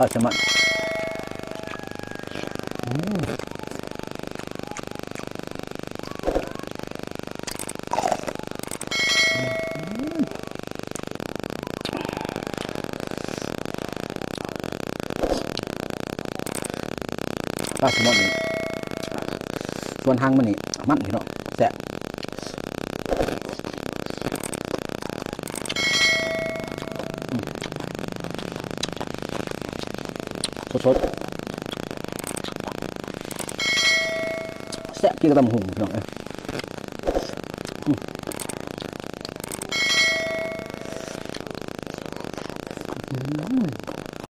ลาแซลมอนปลาแซลมอนนี่ส่วนหางมันนี่มันพี่น้องแซ่บ สดๆแซ่บกินกระตำหุ่นพี่น้องเอ้ย